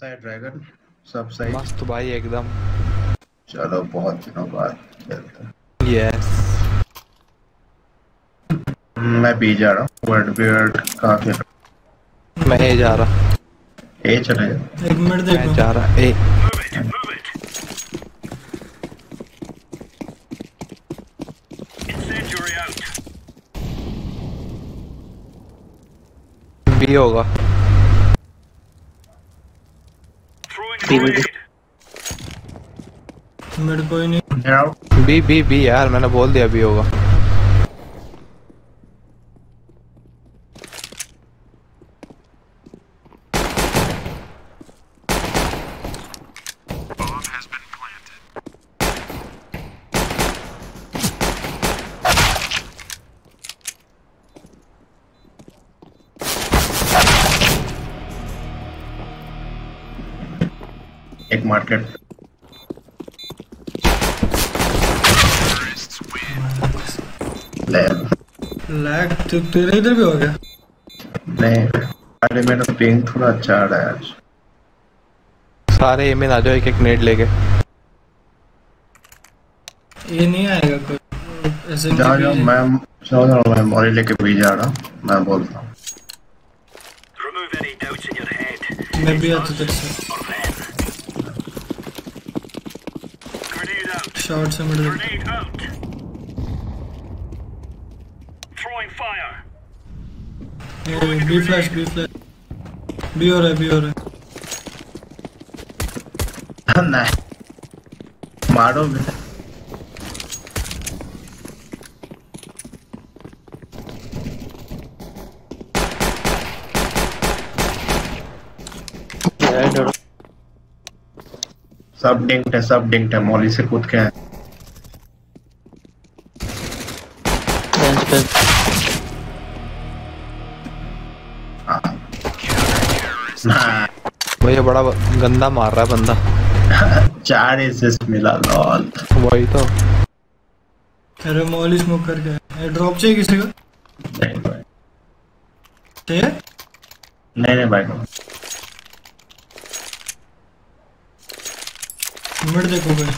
Side dragon सब सही। मस्त भाई एकदम। चलो बहुत दिनों बाद खेलते हैं। यस मैं बी जा रहा हूँ वर्ड बियर्ड कहाँ खेल। रहा मैं ए जा रहा। ए चले एक मिनट देखो। मैं जा रहा ए out. बी को ही नहीं बी बी बी यार मैंने बोल दिया बी होगा। तो तेरे इधर भी हो गया? नहीं अरे मेरा पिंग थोड़ा अच्छा आ रहा है आज। सारे ए में आ जाओ एक एक नेट लेके। ये नहीं आएगा कोई। ऐसे जाओ जाओ मैं जाओ जाओ मैं मोरी लेके भी जा रहा हूँ मैं बोलता हूँ। Remove any doubts in your head. मैं भी आता तेरे से. शॉर्ट से मिड। देख Grenade out. Throwing fire. B flash B flash B हो रहा है बी हो रहा है नहीं मारो सब डिंक्ट है सब डिंक्ट है मौली से कूद के हाँ। भैया बड़ा गंदा मार रहा है बंदा। चार असिस्ट मिला लॉल। वही तो। अरे मॉल स्मोक करके आया। ड्रॉप चाहिए किसी को? नहीं भाई। चाहिए? नहीं नहीं भाई। मिड देखो भाई।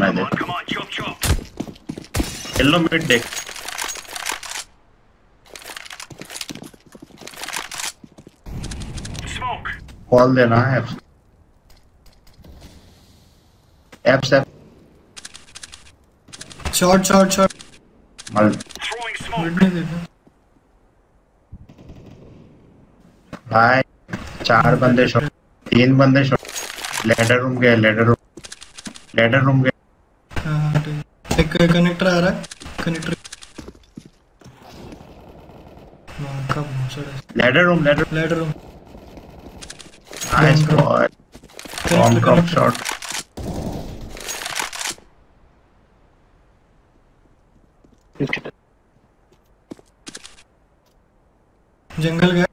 मैं देख Come on, chop chop. Yellow mid देख Smoke. कॉल देना है एप्स एप्स smoke. मिड नहीं देखा भाई चार बंदे शॉट तीन बंदे शॉट लेडर रूम गए लेडर रूम लेडर रूम गए। एक कनेक्टर आ रहा है। Connector ladder room ladder ladder room bomb connector drop connector short jungle गया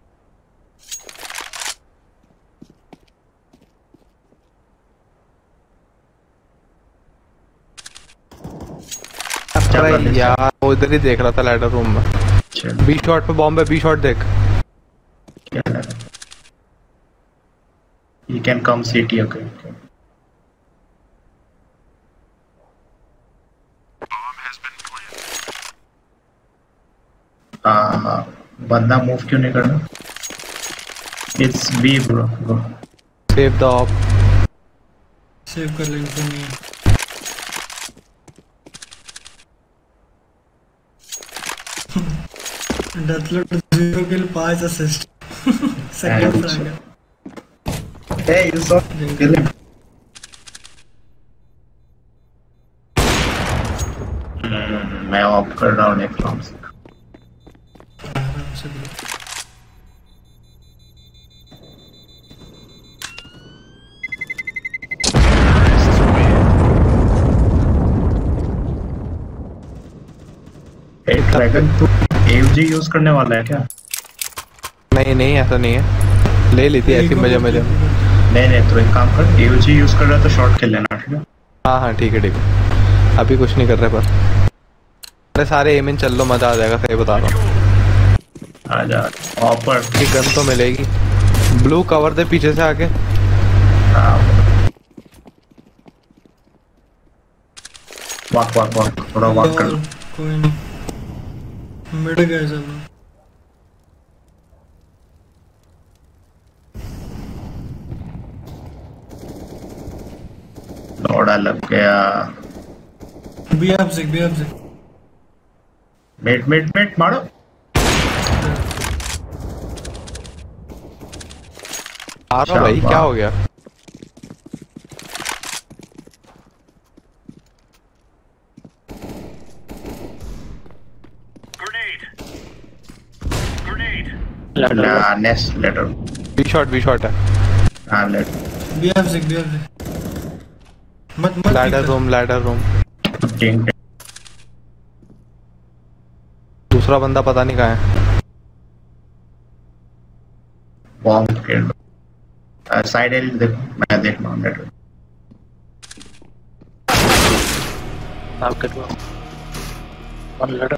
अरे यार वो इधर ही देख रहा था लैडर रूम में। बी शॉट पे बॉम्ब है बी शॉट देख क्या You can come city, okay. okay. हाँ बंदा मूव क्यों नहीं करना it's B bro bro save the op save कर लेंगे कोई नहीं। है। डेथलूट ज़ीरो किल पाँच असिस्ट सेकंड गया Hey, you saw kill him. हम्म, मैं ऑफ़ कर रहा हूँ नेक्स्ट राउंड से आराम से बोलो। Hey, ड्रैगन तू एवजी यूज़ करने वाला है क्या नहीं नहीं ऐसा नहीं है ले ली थी ऐसी मज़े मज़े में नहीं नहीं तो एक काम कर एओजी यूज़ कर रहा तो शॉट खेल लेना ठीक है? हाँ हाँ ठीक है ठीक है। अभी कुछ नहीं कर रहे पर। अरे सारे एम इन चल लो मज़ा आ जाएगा सही बता रहा हूँ। आ जा ऑपर की गन तो मिलेगी। ब्लू कवर दे पीछे से आके। वाक वाक वाक थोड़ा वाक कर। कोई नहीं मिट गए सब। लोग लग गया। बी एफ़ सिक बी एफ़ सिक मिट मिट मिट मारो। आ रहा भाई क्या हो गया? Grenade. Grenade. ला next ladder B short B short है। हाँ लेटर बी एफ़ सिक बी एफ़ सिक मत मत लैडर रूम लैडर रूम दूसरा बंदा पता नहीं कहाँ है। बॉम्ब के साइड एल देखो मैं देख रहा हूँ तो वन लड़ा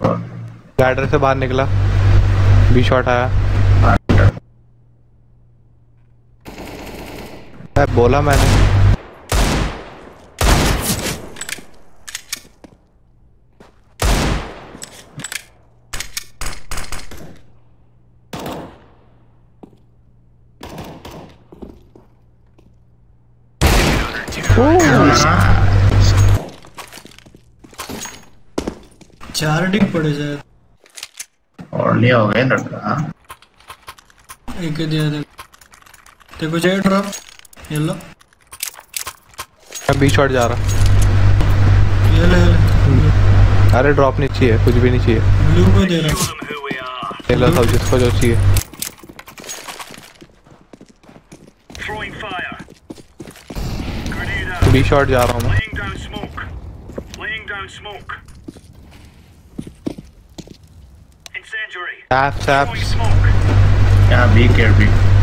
और लैडर से बाहर निकला। बी शॉट आया अंडर मैं बोला मैंने। चार डिग पड़े जाए। और नहीं हो गए लड़का? एक दिया देखो जाए ड्रॉप शॉट जा रहा। ये ले ले अरे ड्रॉप नहीं चाहिए कुछ भी नहीं चाहिए। ब्लू को दे रहा है। ले लो सब जिसको जो चाहिए। बी शॉट जा रहा हूँ Tap, tap. Yeah, be careful.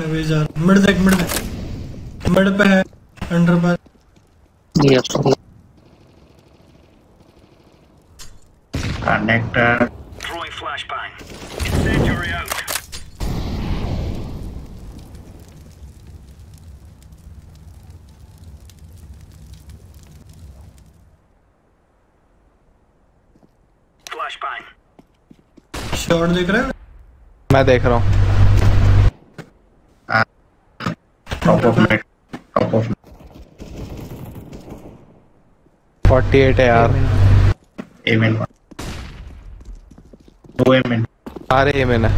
मैं भी जा रहा मिड देख मिड देख मिड पे है अंडर पर ये अब connector Throwing flashbang. Incendiary out. Flashbang. Short देख रहे हो मैं देख रहा हूँ top of net top of 48 है यार एम एन दो एम एन अरे ये मैंने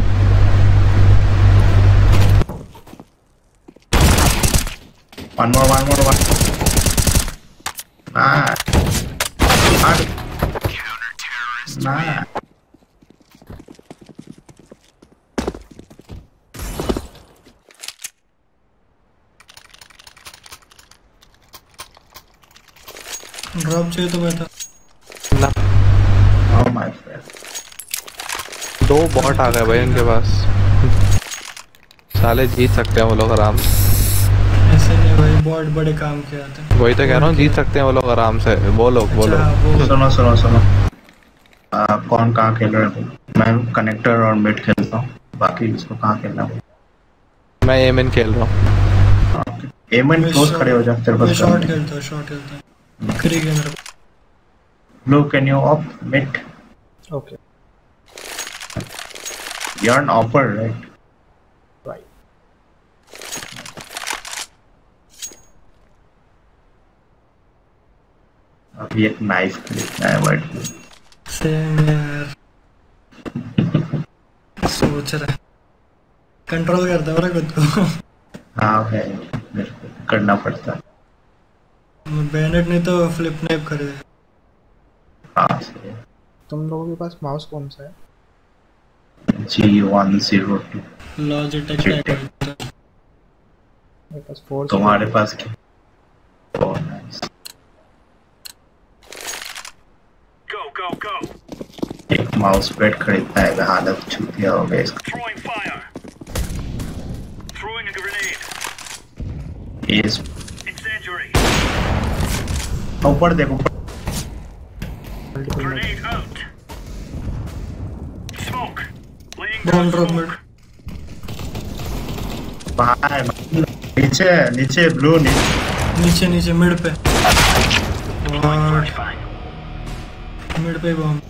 one more one more one Ah. Nah. Drop चाहिए तो मैं था। ना। Oh my friend. दो बॉट आ गए भाई उनके पास। साले जीत सकते हैं वो लोग आराम से। ऐसे नहीं भाई बहुत बड़े काम किए आते हैं। वही तो कह रहा हूँ जीत सकते हैं वो लोग आराम से। वो लोग वो अच्छा लोग। सुनो सुनो सुनो। आ, कौन कहाँ खेल रहे हो मैं कनेक्टर और मिड खेलता हूँ। बाकी इसको कहाँ खेलना है? मैं एमएन खेल रहा हूँ। एम एन क्लोज खड़े हो जा तेरे पास शॉर्ट खेलता हूँ शॉर्ट खेलता हूँ। खरी के मेरे को off mid okay you are an offer right right अभी एक नाइफ खरीदना है वाइट सेम यार सोच रहा कंट्रोल करता हूँ ना खुद को हाँ है मेरे को करना पड़ता। है बैनेट नहीं तो फ्लिप नैप खरीदे। हाँ। तुम लोगों के पास माउस कौन सा है? G one zero two Logitech का है। मेरे पास फोर तुम्हारे पास क्या? Oh, nice. Go, go, go. एक माउस पैड खरीदना है हालत छूतिया हो गई इसका। Incendiary. ऊपर देखो। Grenade out. Smoke. Laying Bomb down mid. है नीचे नीचे ब्लू नीचे नीचे नीचे मिड पे. मिड पे बॉम्ब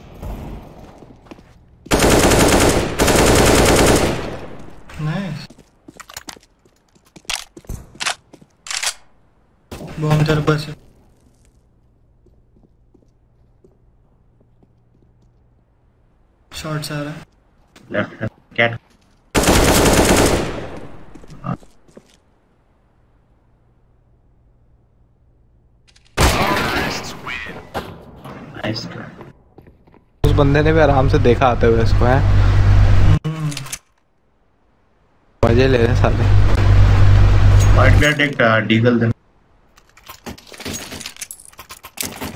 नाइस बॉम्ब तेरे पास शॉट्स आ रहा है कैट उस बंदे ने भी आराम से देखा आते हुए इसको है? मज़े ले रहे साले। वाइट कैट एक डीगल दे।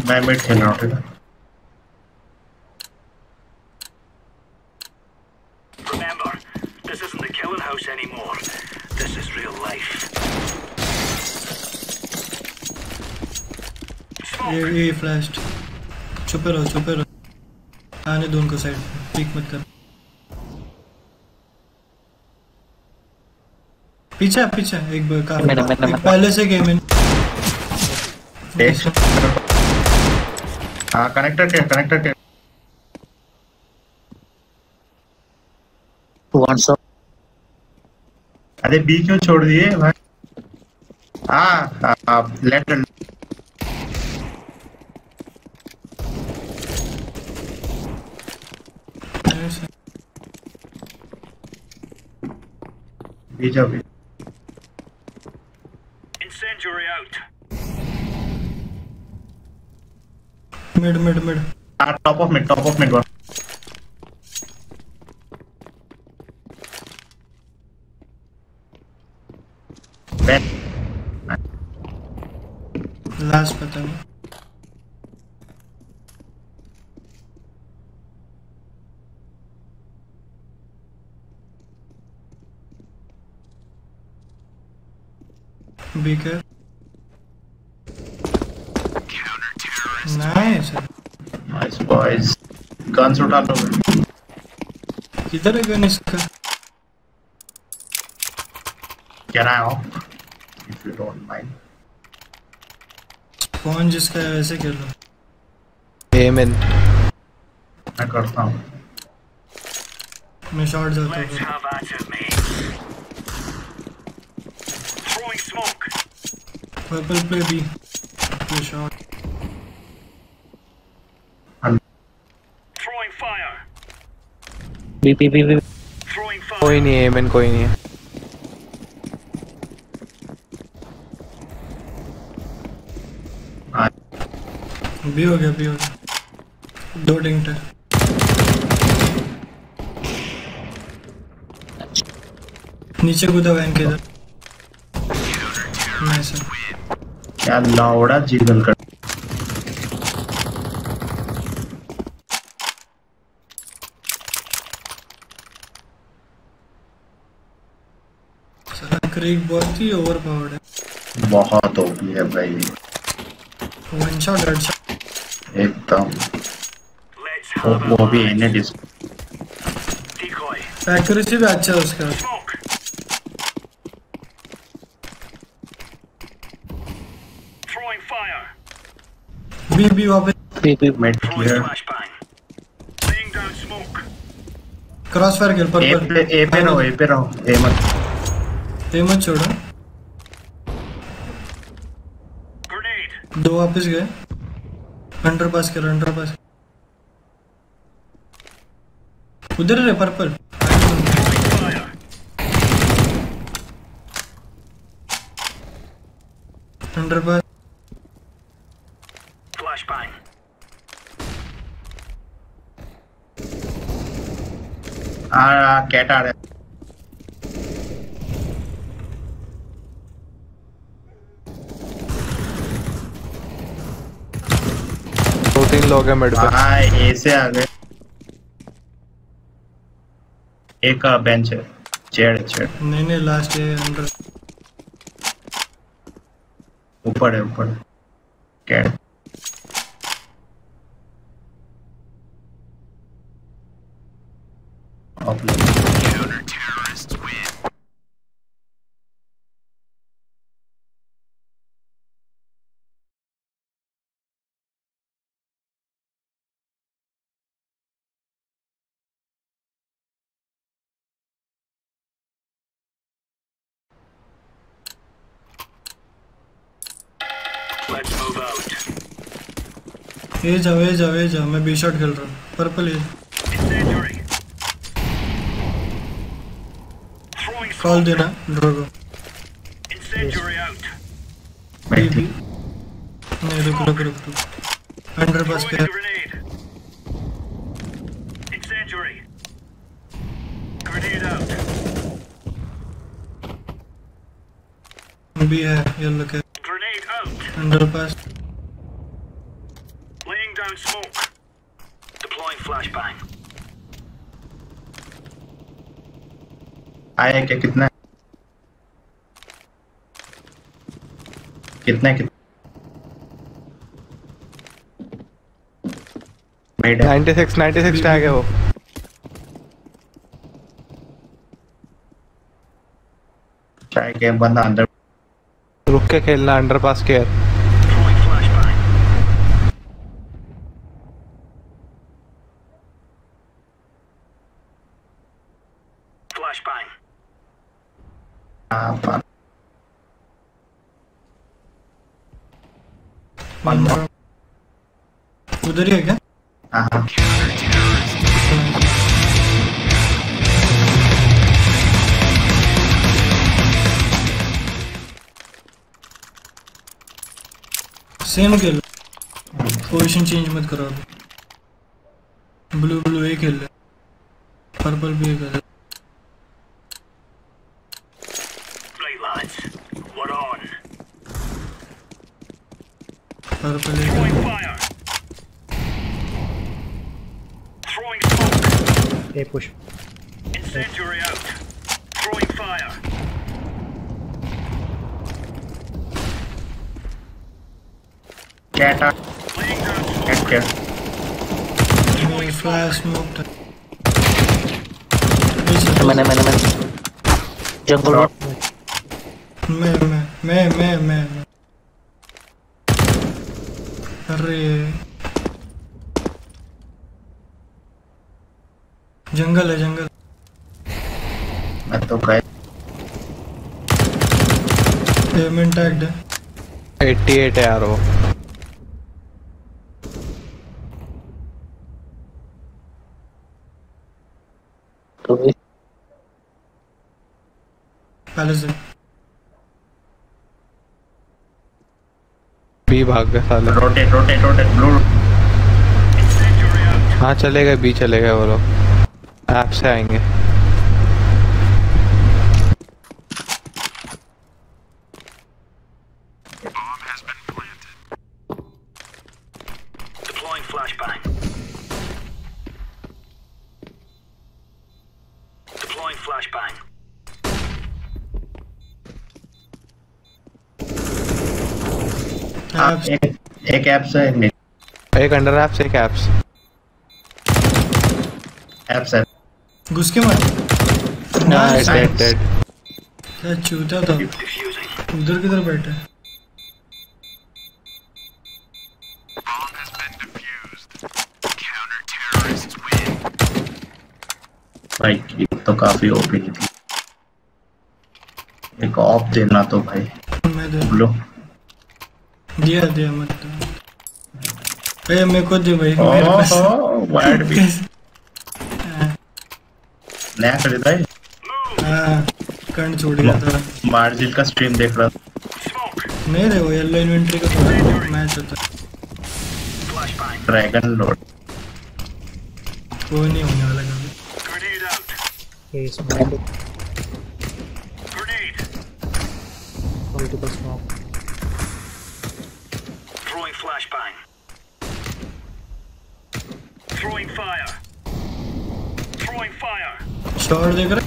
मैं मिड खेल रहा हूँ? छुपे रहो छुपे रहो। आने दो उनको साइड पीक मत कर। पीछे पीछे एक कार मैंने- मैंने- एक पहले से गेम इन हाँ। कनेक्टर के कनेक्टर के. अरे बी क्यों छोड़ दिए? भाई। हाँ हाँ left out. Mid mid mid. Top of mid top of mid last पता नहीं Beaker. Nice nice boys guns उठा लो। किधर है गन इसका can I off if you don't mind sponge इसका है वैसे कर लो एम इन मैं करता हूँ। मैं शॉट जाता हूँ. पर्पल प्ले ये short Throwing fire. B, B. Throwing fire. कोई नहीं है एम इन कोई नहीं है। हाँ। भी हो गया भी हो गया। दो डिंटर नीचे कूदा वैन के इधर। क्या लाउडा जिगल कर क्रिक बहुत ही ओवर पावर्ड है। बहुत ओपी है भाई। वन शॉट हेड शॉट एकदम। वो, वो भी इन्हें डिस decoy. एक्यूरेसी भी अच्छा है उसका. बी बी वापस। B, B. Mid clear cross fire कर ए पे ए पे रहो ए पे रहो। ए मत। मत छोड़ो। दो वापस गए। अंडर पास कर अंडर पास उधर रे पर्पल अंडर पास आ कैट आ रहा है। दो गया मेड पे। हाँ ए से आ गए। एक बेंच है। चेड़ चेड़ नहीं नहीं लास्ट है अंदर ऊपर है ऊपर। है कैट ऑफ़ ए जाओ ए जाओ ए जाओ मैं बी शॉट खेल रहा हूँ पर्पल ए कॉल. देना ड्रोगो नहीं रुक रुक रुक रुक अंडर पास out. बी है येलो के. Under pass Down smoke. Deploying flashbang. आया क्या कितना कितना कितना Mid है। 96 96 टैग है वो चाहे के बंदा अंदर रुक के खेलना under pass care Throwing flashbang. Flashbang. हाँ, पा- अंदर उधर ही है क्या हाँ। सेम खेल पोजीशन चेंज मत करो ब्लू ब्लू एक खेल पर्पल भी एक है Right, lads. We're on. Purple एक Throwing है fire. Throwing smoke. A push. Incendiary out. Throwing fire. Cat uh- Laying down smoke. Cat cat flash smoke मैंने मैंने मैंने जंगल Shot. मैं मैं मैं मैं मैं मैं अरे जंगल है जंगल। मैं तो गए पेमेंट टैग्ड है। 88 है यार वो। तो भी पहले से बी भाग गए साले। रोटेट रोटेट रोटेट ब्लू हाँ चले गए बी चले गए वो लोग। ऐप से आएँगे Deploying flashbang. Deploying flashbang. हाँ, Apps. एक एक ऐप से एक अंडर ऐप्स एक ऐप्स ऐप से घुस के मार डेड डेड डेड क्या चूता था? उधर किधर बैठा है। भाई ये तो काफ़ी ओपी थी। एक ऑफ़ देना तो भाई। मैं दे ब्लू। दिया दिया मत। ए मेरे को दे भाई मेरे पास वाइड भी नया खरीदा है हाँ कर्ण छोड़ गया था मार्जिन का स्ट्रीम देख रहा था नहीं रे वो येलो इन्वेंटरी का थोड़ा मैच होता है. ड्रैगन लोड वो नहीं होने वाला कभी Grenade out. A smoke. Grenade. Multiple smoke. Throwing flashbang. Throwing fire. Throwing fire. Shot देख रहा.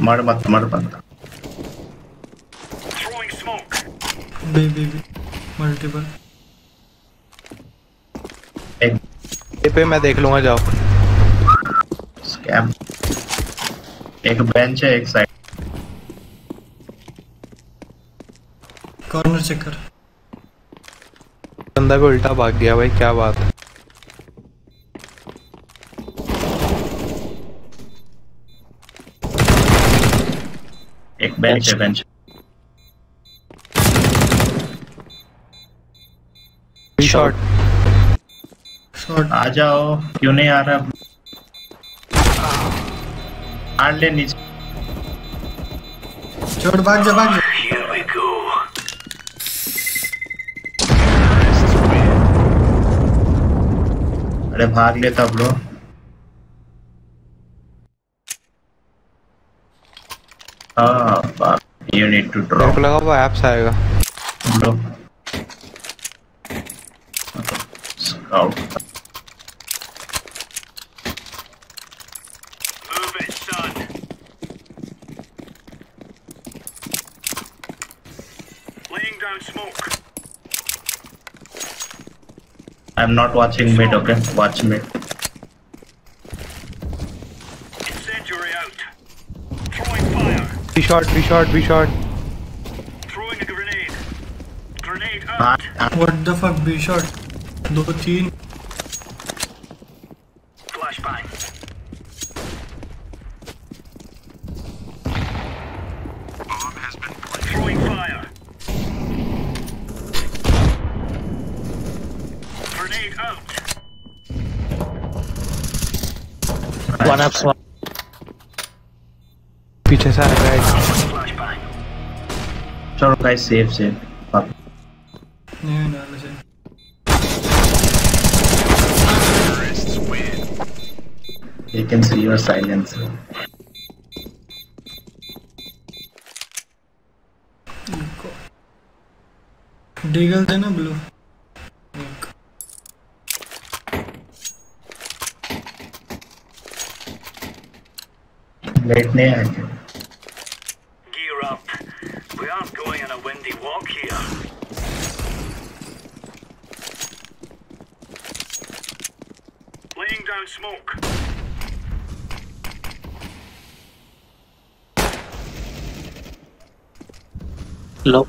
मर मत मर मत। B B B. Multiple. A पे मैं देख लूँगा जाओ। स्कैम एक बेंच है एक साइड कॉर्नर चेक कर। बंदा भी उल्टा भाग गया भाई क्या बात है? एक बेंच है बेंच शॉट शॉट आ जाओ क्यों नहीं आ रहा? मार ले नीचे। शॉट भाग जा भाग जा। अरे भाग लेता हाँ यू नीड टू ड्रॉप लगा वो एप्स आएगा। Bro scout I am not watching mid okay watch mid Incendiary out. Throwing fire. B short B short B short Throwing a grenade. Grenade हाँ out. हाँ, what the fuck B short दो तीन चलो guys safe safe नहीं डाल से You can see your silence. Deagle थे ना ब्लू लेट नहीं Laying down smoke. Low.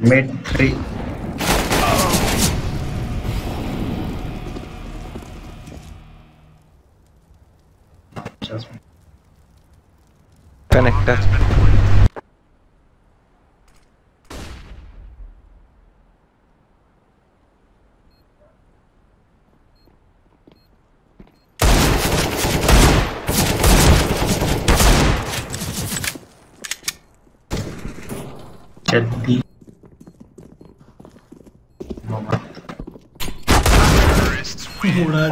Mid three connector जल्दी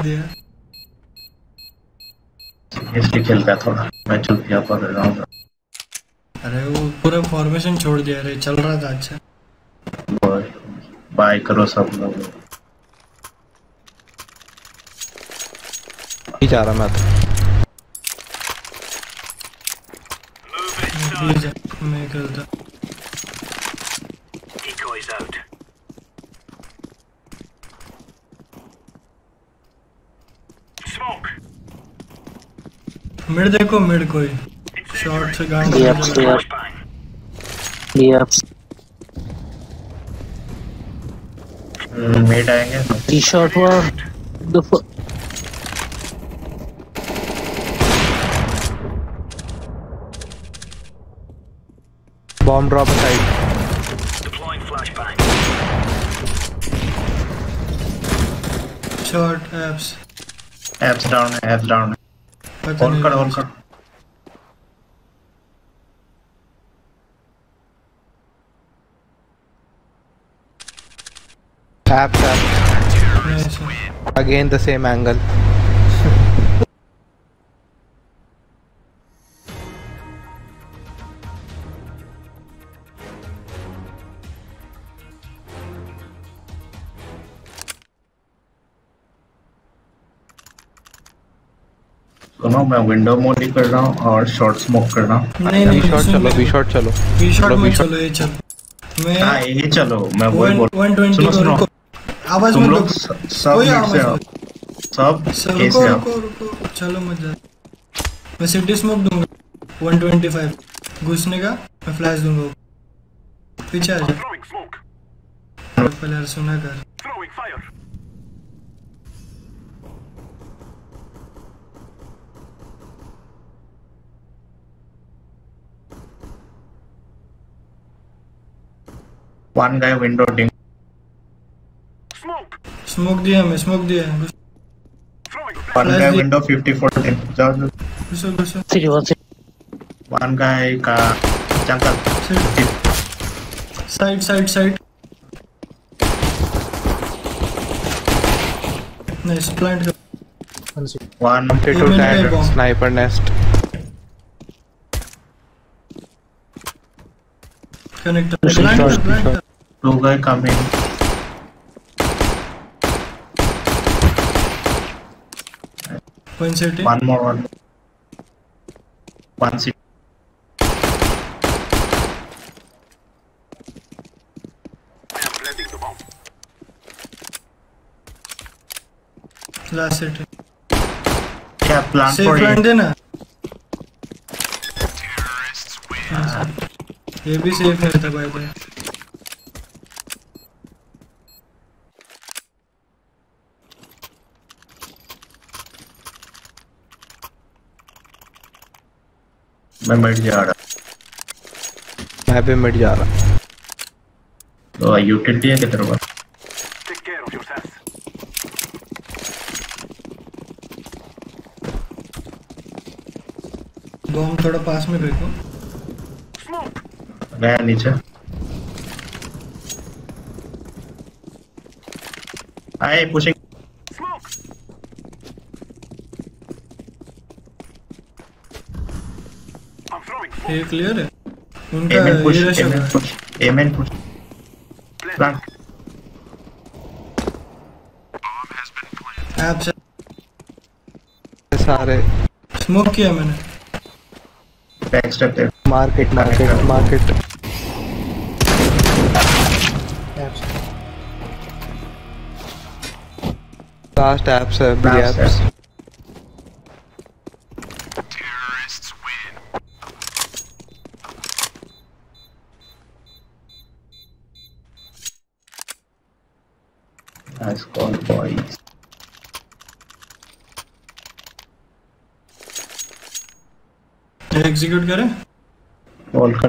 दिया। इसलिए खेलता थोड़ा मैं पकड़ रहा हूँ। अरे वो पूरा फॉर्मेशन छोड़ दिया रे चल रहा था अच्छा। बाय करो सब लोग। जा रहा मैं तो। मैं खेलता Decoys out. Smoke. मिड देखो मिड कोई शॉर्ट से गांड Yep, में so- चल- Flashbang. B up. मिड आएँगे T shot one. The fu- bomb drop side flashbang. Apps apps down है एप्स डाउन है पता होल्ड कर नहीं होल्ड कर एप्स एप्स नहीं ऐसा। अगेन द मैं विंडो मोड ही कर रहा हूँ और शॉर्ट स्मोक कर रहा हूँ। नहीं नहीं शॉट चलो बी शॉट चलो। बी शॉट में चलो ये चल। मैं हाँ यही चलो मैं वही बोल सुनो सुनो। आवाज़ मत दो। सब सब रुको रुको रुको। चलो मत जा मैं सिटी स्मोक दूँगा। 125 घुसने का मैं फ्लैश दूँगा। पीछे आ जा. पहले सुना कर। One guy window ding. Smoke! Smoke दिया हमें स्मोक दिया है One guy di- window 50 14. जाओ जाओ. घुसो घुसो City one city. One guy का जंगल. Side side side nice plant कर One city. One Potato Aim and tag, play bomb. sniper nest. Connect Short, plant two guy coming. One set One more one. One city. Set है Yeah, plan safe for it. देना ये भी safe है था by the मैं मिट जा रहा. मैं भी मिट जा रहा तो यूटिलिटी है किधर पर? Yourself. बॉम्ब थोड़ा पास में फेंको मैं नीचे. आए pushing. Smoke! I'm throwing smoke. ये क्लियर है उनका MN push MN push flank bomb has been plant सारे। स्मोक किया मैंने। बैक स्टेप पे market market market last apps है बी एप्स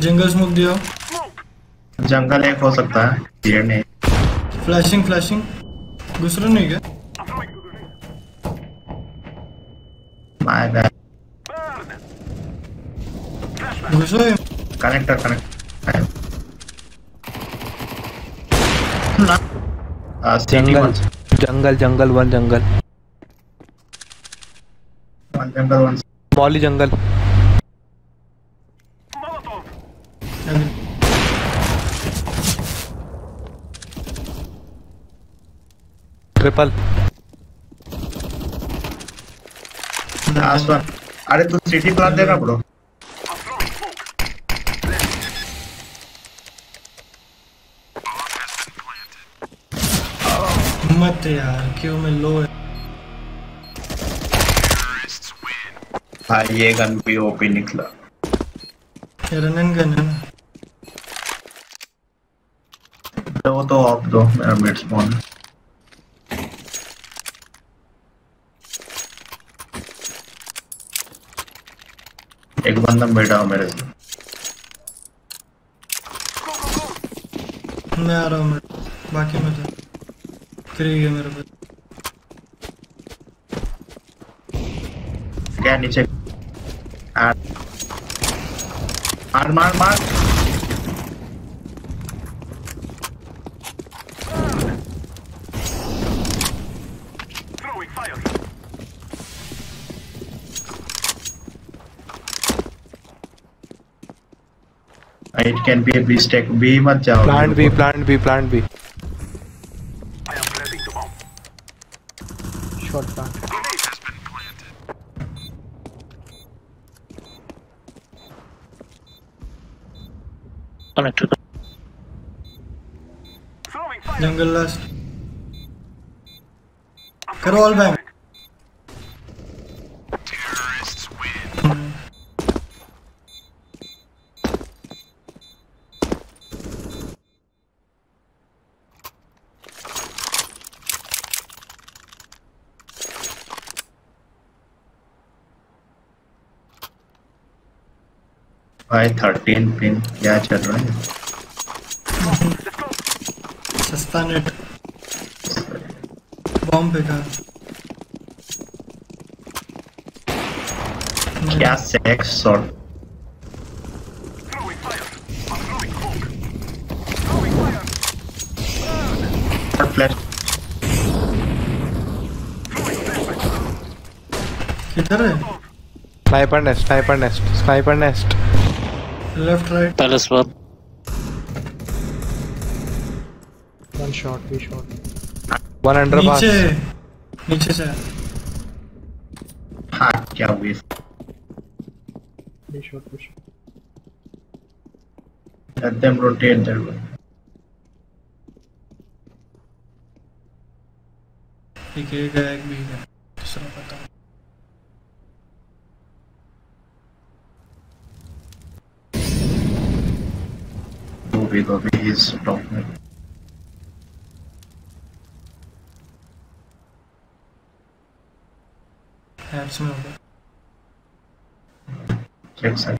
जंगल स्मोक दिया। जंगल एक हो सकता है ये नहीं। फ्लैशिंग फ्लैशिंग घुस रहा नहीं क्या. My bad! घुसो ये कनेक्टर कनेक्ट जंगल जंगल जंगल वन जंगल। वन जंगल वन मौली जंगल। अभी ट्रिपल अरे तू सिटी प्लान देगा ब्रो. मत यार क्यों मैं लो है? भाई ये गन भी ओपी निकला। रनन गन है ना वो तो ऑफ़ दो मेरा मिड स्पॉन एक बंदा बैठा हो मेरे से। मैं आ रहा हूँ मैं बाकी में तो फ्री है मेरे पास। क्या नीचे आ- मार मार। It can be a B stack. B मत जाओ. Plant B, plant B, plant B. Short plant. Connected. Jungle last. Karo all bang. Thirteen pin क्या चल रहा है? सस्ता नेट बॉम्ब फेंका क्या सेक्स शॉट. फ्लैश किधर है? Sniper nest sniper nest sniper nest left right Palace one. One shot, we shot. One under pass नीचे नीचे से हाँ क्या हुई We shot, we. Let them rotate their way. एक एक है एक भी है भी Dobby is talking. Handsome number. it.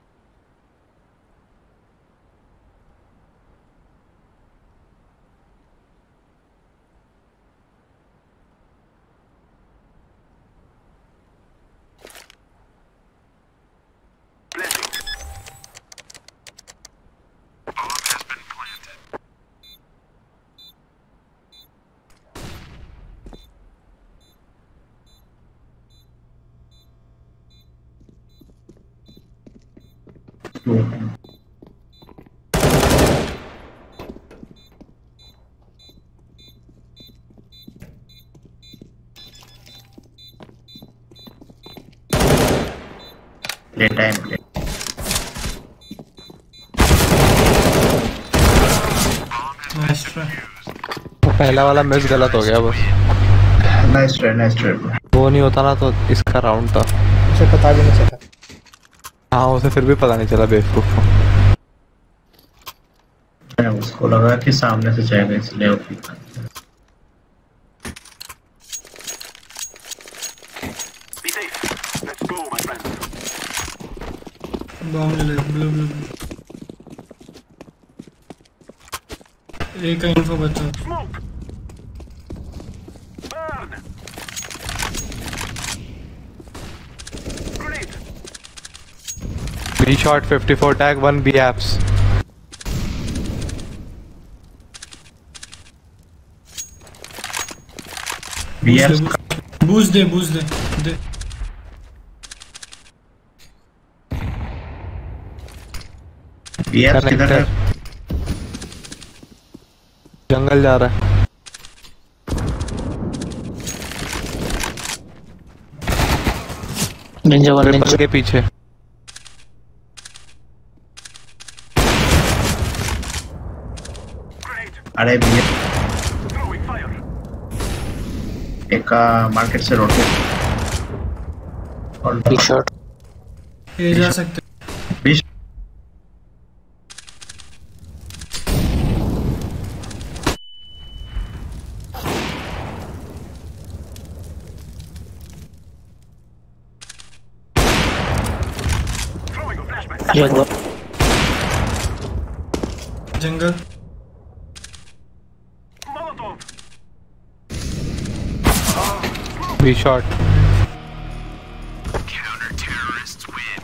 Play time play. Nice try पहला वाला मिस गलत हो गया बस। Nice try, nice try, bro. वो नहीं होता ना तो इसका राउंड था। उसे पता भी नहीं चला। हाँ उसे फिर भी पता नहीं चला बेवकूफ़। को मैं उसको लगा कि सामने से जाएगा इसलिए वो pick Be safe. Let's go, my friend. Bomb ले ले ब्लू ब्लू एक इन्फो बचा. B shot 54 tag one B apps BF boost दे बूस्ट दे दे जंगल जा रहा है। निंजा वाले निंजा के पीछे। अरे भैया। एक मार्केट से रोटी और टी शर्ट ये जा सकते Yeah, go. Jungle. Be shot. Counter terrorists win.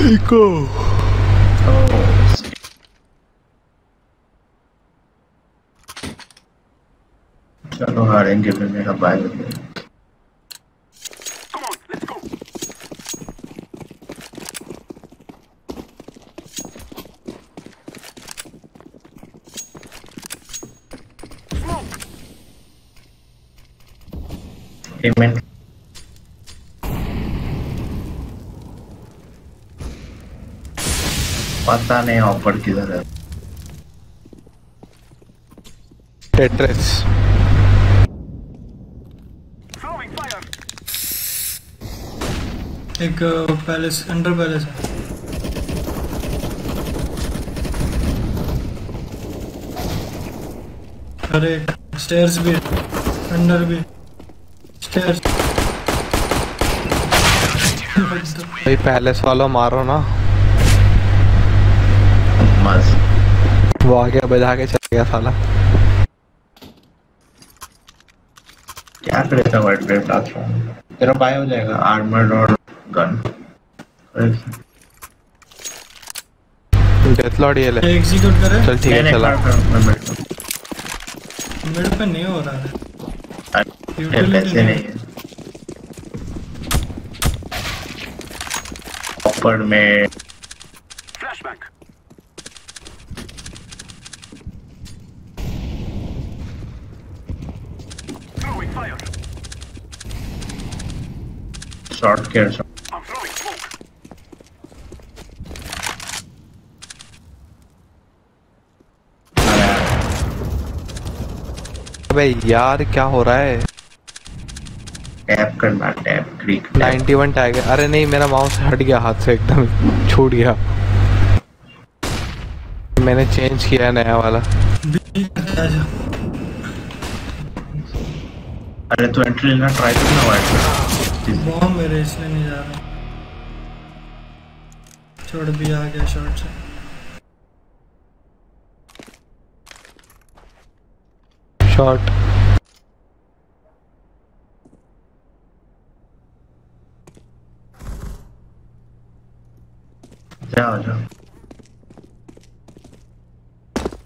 Eco. Oh. जाएँगे फिर मेरा बाय बाय पता नहीं ऑफ़र किधर है। एड्रेस एक पैलेस अंडर पैलेस है। अरे स्टेयर्स भी अंडर भी स्टेयर्स भाई पैलेस वालों मारो ना। मस्त। वो आगे बजा के चल गया साला। क्या करेगा वर्ल्ड ग्रेड प्लेटफॉर्म तेरा बाय हो जाएगा। आर्मर और गन डेथ लॉर्ड ये ले। एग्जीक्यूट करे। चल ठीक है चला। मिड पे नहीं हो रहा है। पैसे नहीं। है। ऑफ़र में short care I'm throwing smoke. अबे यार क्या हो रहा है? टैप करना टैप क्लिक 91 टैग अरे नहीं मेरा माउस हट गया हाथ से एकदम छूट गया। मैंने चेंज किया नया वाला। अरे तू एंट्री लेना ट्राई करना वाइट बॉम्ब मेरे इसलिए नहीं जा रहा। छोड़ भी आ गया शॉर्ट से। शॉट जाओ जाओ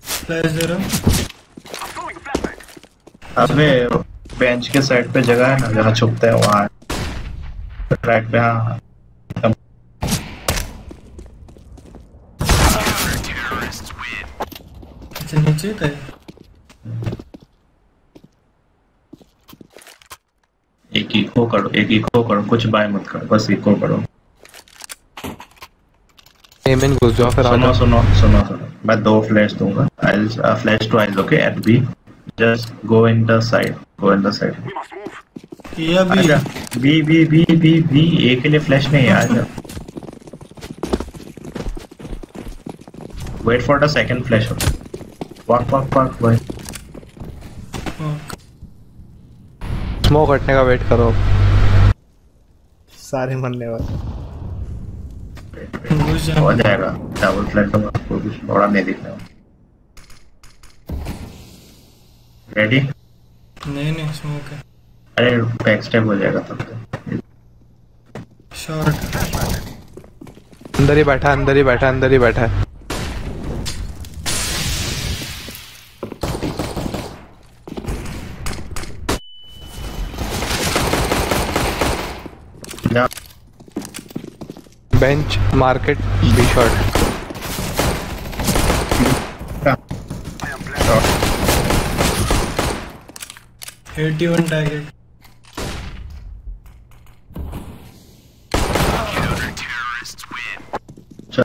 फ्लैश दे रहा I'm throwing a flashback. अबे बेंच के साइड पे जगह है ना जहाँ छुपते हैं वहाँ। ट्रैक पे हाँ नीचे था एक इको करो एक इको करो कुछ बाय मत करो बस इको करो एम इन घुस जाओ फिर आ सुनो सुनो सुनो सुनो मैं दो फ्लैश दूँगा I flash two eyes okay eight B just go in the side go in the side किया भी। B B B B B A के लिए फ्लैश नहीं है आजा wait for the second flash walk walk walk भाई smoke हटने का वेट करो। सारे मरने वाले। हो जाएगा। डबल फ्लैश होगा कोई कुछ बड़ा नहीं दिखने रेडी नहीं नहीं स्मोक है। अरे बैक स्टेप हो जाएगा तब तक शॉर्ट अंदर ही बैठा अंदर ही बैठा अंदर ही बैठा है। Bench market B shot I am blessed.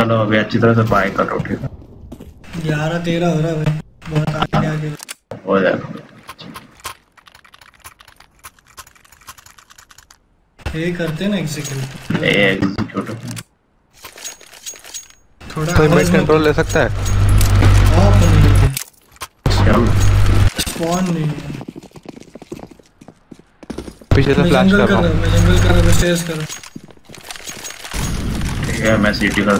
81 target चलो अभी अच्छी तरह से बाय करो ठीक है? ग्यारह तेरह हो रहा है भाई बहुत आगे आगे। हो जाएगा। ये करते ना एग्जीक्यूट ए एग्जीक्यूट थोड़ा कोई मिड कंट्रोल ले सकता है? ऑफ़ नहीं है चलो। स्पॉन नहीं है। पीछे से फ्लैश कर रहा हूँ। हूँ मैं जंगल कर रहा हूँ स्टेयर्स कर रहा ठीक है मैं सिटी का हूँ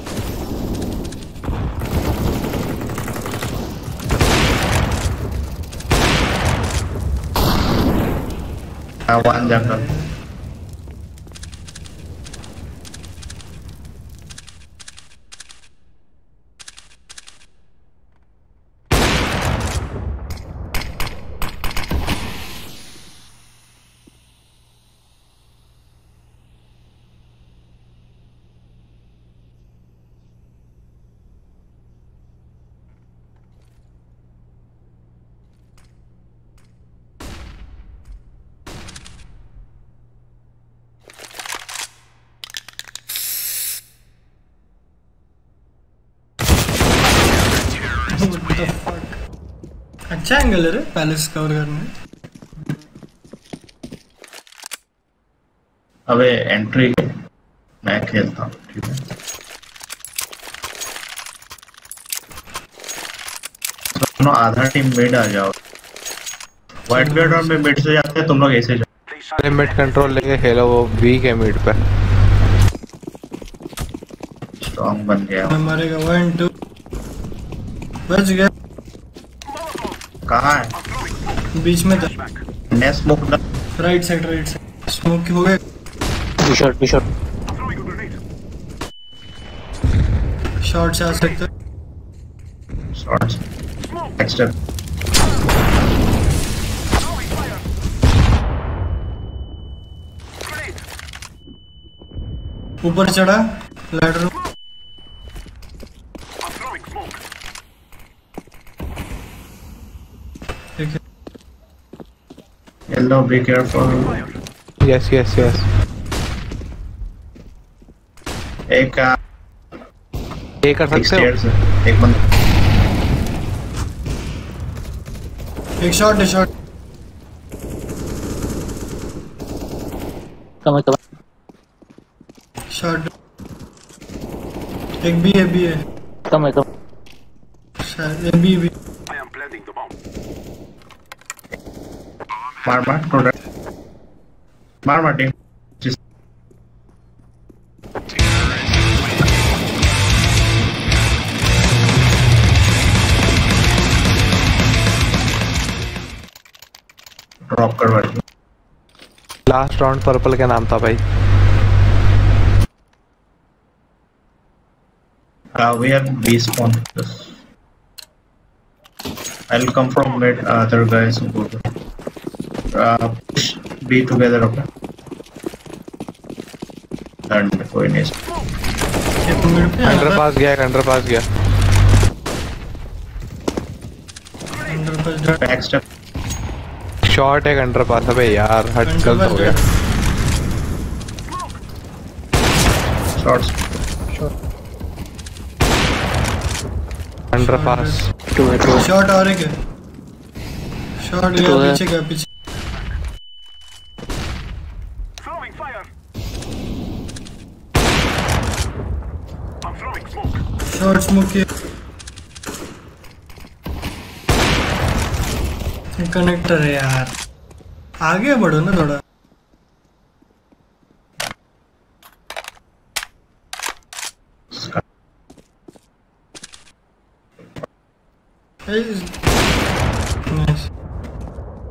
वन जंगल अच्छा एंगल है रे पैलेस कवर करने अबे एंट्री मैं खेलता हूँ ठीक है? सुनो आधा टीम मिड आ जाओ। व्हाइट बियर्ड और मिड से जाते हैं तुम लोग ऐसे जाओ। sides मिड कंट्रोल लेके खेलो वो वीक है मिड पे। स्ट्रॉन्ग बन गया। मैं मरेगा। वन टू बच गया। कहाँ है बीच में था smoke right side right side smoke हो throwing a grenade. शॉर्ट से आ सकते. Grenade. ऊपर चढ़ा लैडर I'm throwing smoke. ठीक है yellow be careful yes yes yes एक आ, ये कर सकते हो एक बंदा एक शॉट है शॉट come on. शॉट एक बी है बी है on, come on. शायद एक बी भी I am planting the bomb. मार मार प्रोडक्ट मार मार टीम जिस ड्रॉप कर भाई लास्ट राउंड पर्पल का नाम था भाई Uh, we have B spawn. I'll come from mid. Uh, other guys will go. Uh, push B together, okay? Done. कोई नहीं अंडर पास गया अंडर पास गया under pass dot back step short एक under पास अबे यार हट गलत हो गया शॉट्स Short. अंडर पास है, two शॉट और एक है शॉट गया पीछे गया पीछे Throwing fire. I'm throwing smoke. Connector है यार। आगे बढ़ो ना थोड़ा।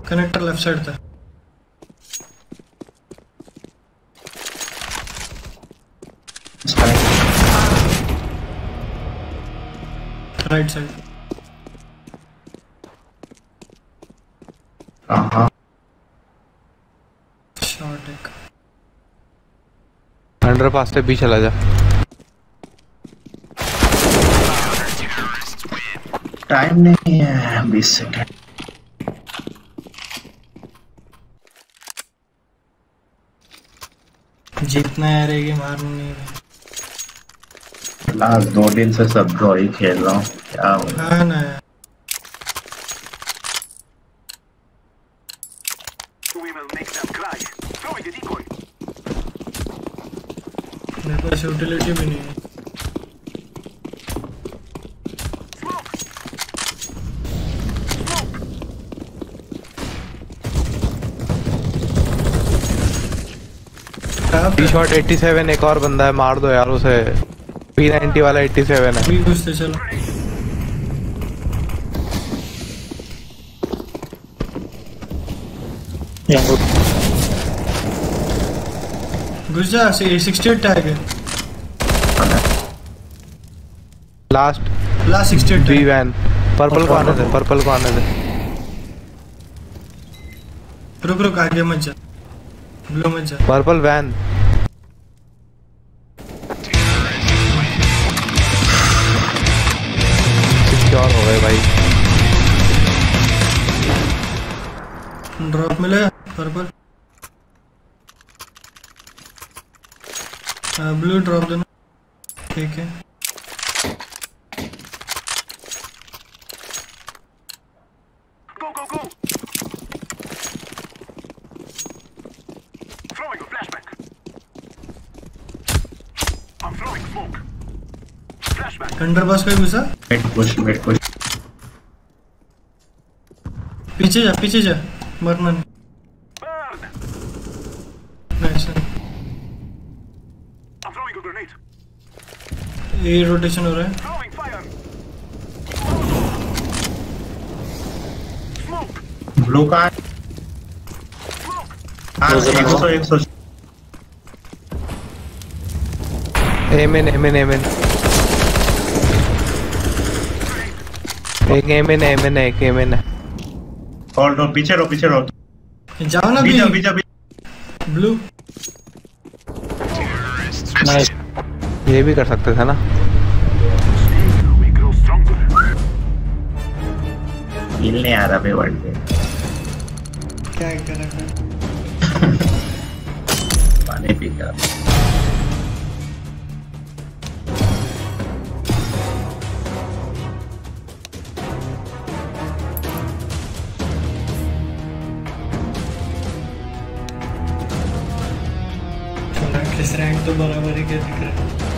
कनेक्टर लेफ़्ट साइड था। राइट साइड अंडर पास से भी चला जा। टाइम नहीं है बीस सेकंड जितना है रे गेम हारना नहीं है लास्ट दो दिन से सब ड्रॉ ही खेल रहा हूँ। क्या. मेरे पास यूटिलिटी भी नहीं है शॉट 87 एक और बंदा है मार दो यार उसे। पी नाइनटी वाला 87 है। अभी घुसते चलो। Good. घुस जा सिक्सटी एट टैग है last last sixty eight B van purple को आने दे पर्पल को आने दे। रुक रुक आगे मत जा। ब्लू मत जा। पर्पल वैन अंडर पास कोई घुसा। मिड पुश मिड पुश पीछे जा पीछे जा। मरना नहीं. ये रोटेशन हो रहा है. ब्लू का Smoke. एक now. सौ एक सौ एमएन एमएन एमएन एक एमएन है एमएन है एक एमएन है होल्ड दो पीछे रहो पीछे रहो। जाओ ना बीजा बीजा ब्लू नाइस ये भी कर सकते थे ना? We grow stronger. हिल नहीं आ रहा बे वर्ल्ड पे क्या करें पानी पी कर तो बराबर ही क्या दिख रहा है